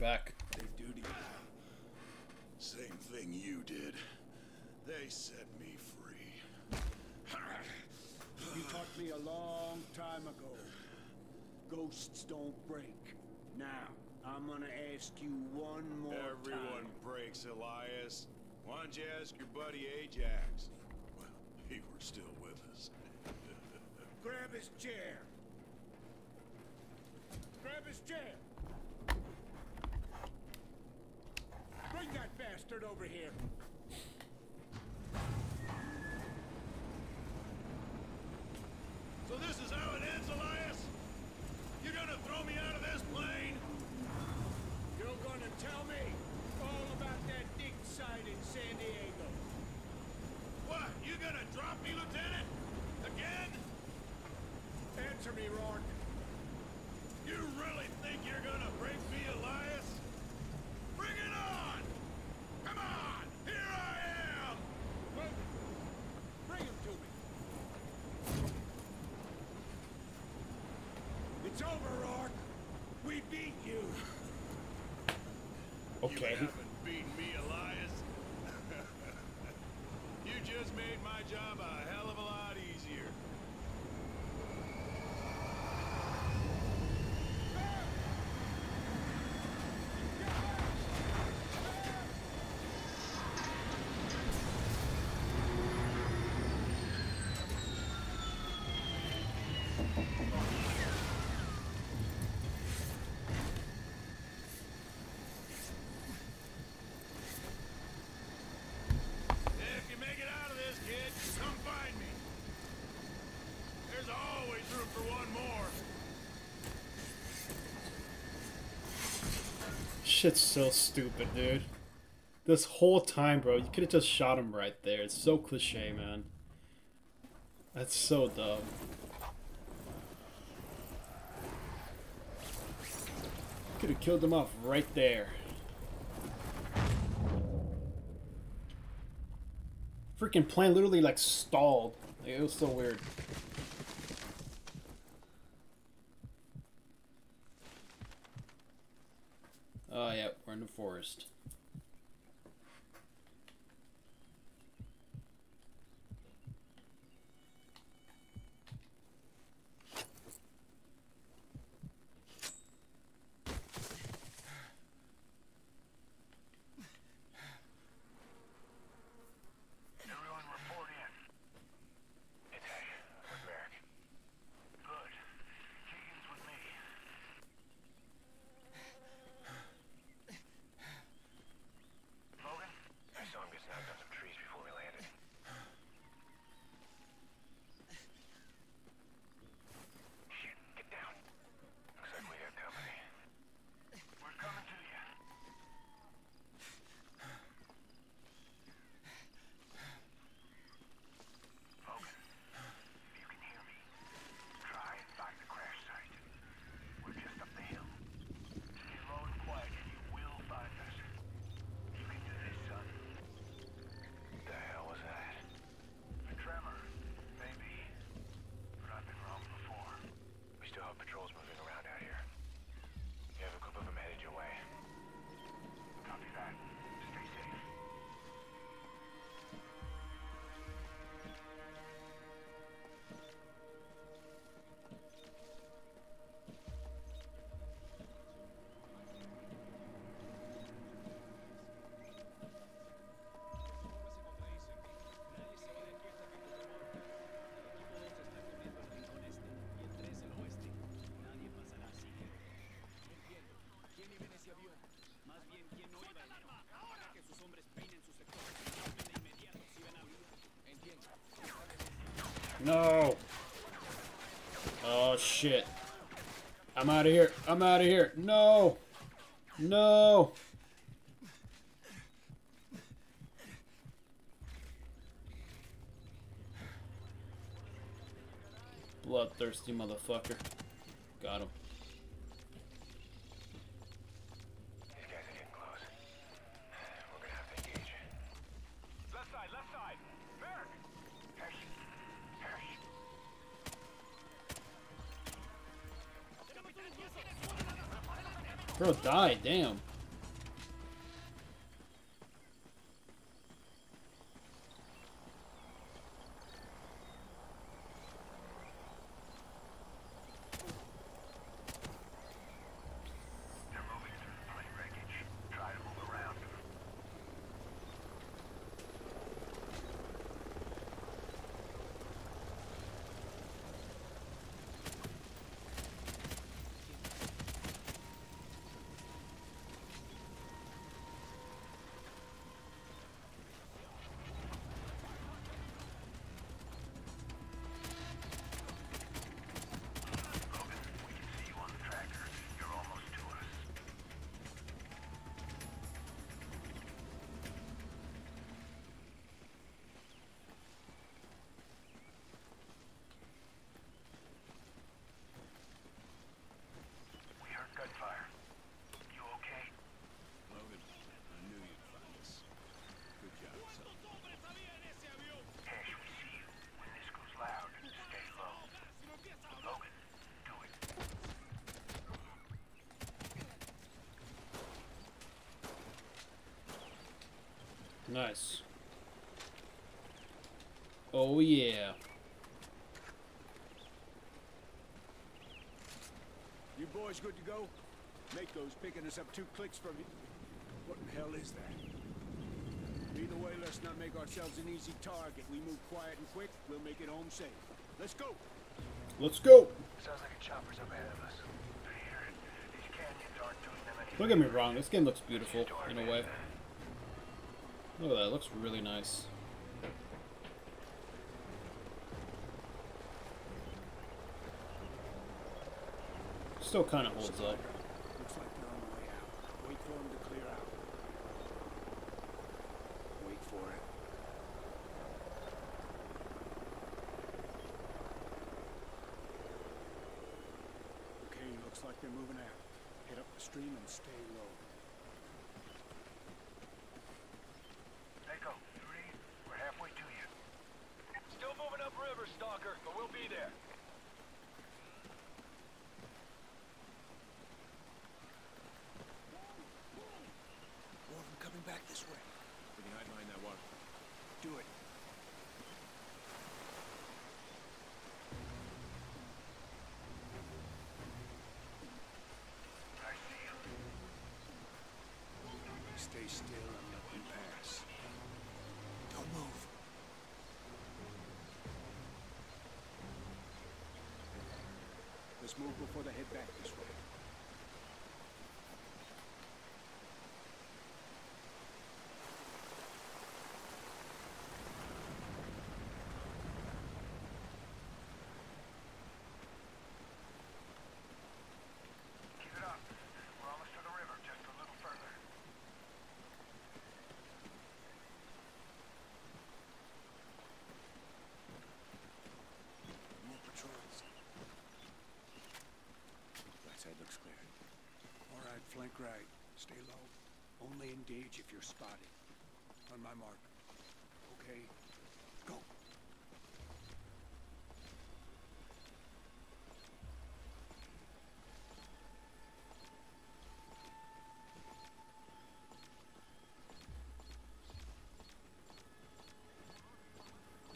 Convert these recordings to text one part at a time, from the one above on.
back. They do to you. Same thing you did. They set me free. You taught me a long time ago. Ghosts don't break. Now, I'm gonna ask you one more Everyone time. breaks, Elias. Why don't you ask your buddy Ajax? Well, he were still with us. Grab his chair. Grab his chair. Bring that bastard over here. So this is how it ends, Elias? You're gonna throw me out of this plane? You're gonna tell me all about that dig site in San Diego. What? You gonna drop me, Lieutenant? Again? Answer me, Rourke. You really think you're gonna break me, Elias? Bring it on! Come on! Here I am! Well, bring him to me. It's over, Rourke. We beat you. Okay. You haven't beaten me, Elias. you just made my job a hell of a lot easier. If you make it out of this, kid, come find me. There's always room for one more. Shit's so stupid, dude. This whole time, bro, you could have just shot him right there. It's so cliche, man. That's so dumb. Could have killed him off right there. Freaking plane literally like stalled. Like, it was so weird. Oh yeah, we're in the forest. No. Oh shit. I'm out of here. I'm out of here. No. No. Bloodthirsty motherfucker. Got him. Bro, die. Damn. Nice. Oh yeah. You boys good to go? Mako's picking us up two clicks from you. What in hell is that? Either way, let's not make ourselves an easy target. We move quiet and quick, we'll make it home safe. Let's go! Let's go. Sounds like a chopper's up ahead of us. I. These canyons aren't doing them any Don't get me wrong, this game looks beautiful in a way. Look at that, it looks really nice. Still kind of holds up. Looks like they're on the way out. Wait for them to clear out. Wait for it. Okay, looks like they're moving out. Head up the stream and stay low. Mako, you ready? We're halfway to you. Still moving upriver, Stalker, but we'll be there. More of them coming back this way. We can hide behind that water. Do it. I see. Stay still and let them pass. Don't move. Let's move before they head back this way. Keep it up. We're almost to the river, just a little further. More patrols. Right side looks clear. All right, flank right. Stay low. Only engage if you're spotted. On my mark. Okay. Go.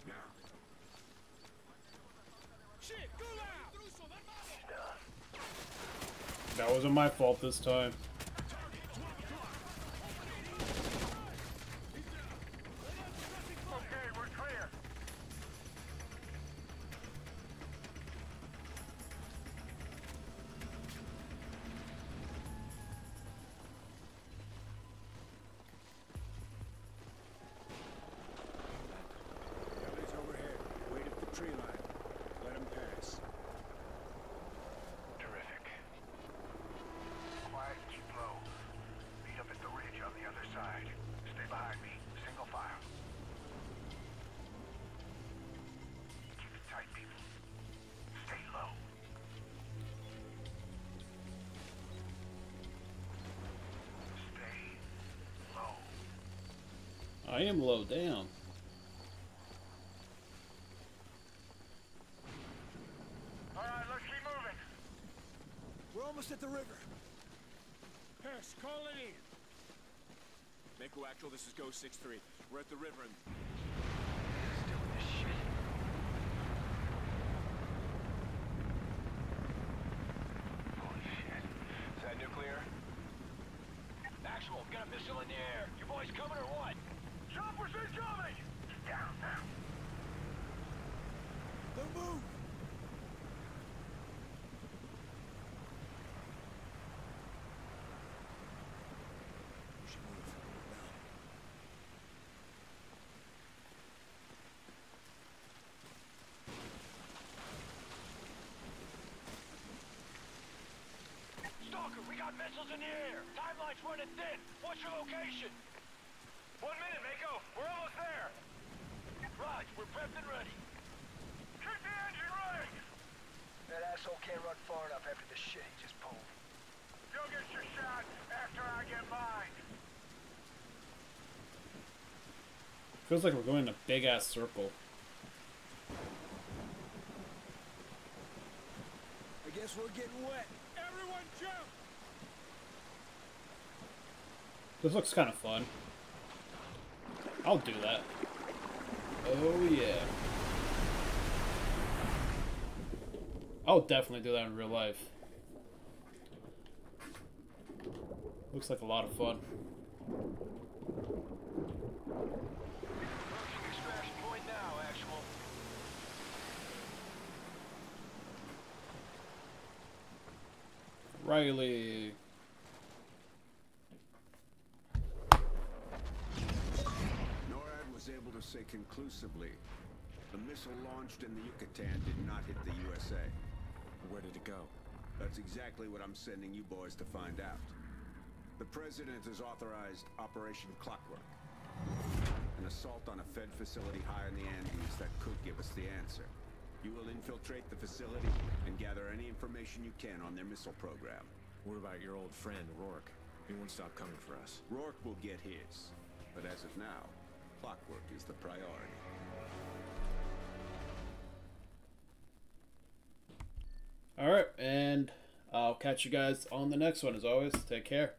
Now. That wasn't my fault this time. I am low down. All right, let's keep moving. We're almost at the river. Pass, call it in. Mako Actual, this is Ghost 6-3. We're at the river and... Still in this shit. Holy shit. Is that nuclear? Actual, got a missile in the air. You boys coming or what? Choppers incoming! Down now. Don't move! We should move. Now. Stalker, we got missiles in the air. Timeline's running thin. What's your location? One minute, Mako. We're almost there. Raj, we're prepped and ready. Keep the engine running! That asshole can't run far enough after the shit he just pulled. You'll get your shot after I get mine. Feels like we're going in a big ass circle. I guess we're getting wet. Everyone jump! This looks kind of fun. I'll do that. Oh yeah. I'll definitely do that in real life. Looks like a lot of fun. Approaching extraction point now, actual. Riley. NORAD was able to say conclusively the missile launched in the Yucatan did not hit the USA. Where did it go? That's exactly what I'm sending you boys to find out. The President has authorized Operation Clockwork. An assault on a Fed facility high in the Andes that could give us the answer. You will infiltrate the facility and gather any information you can on their missile program. What about your old friend, Rourke? He won't stop coming for us. Rourke will get his. But as of now, Clockwork is the priority. Alright, and I'll catch you guys on the next one as always. Take care.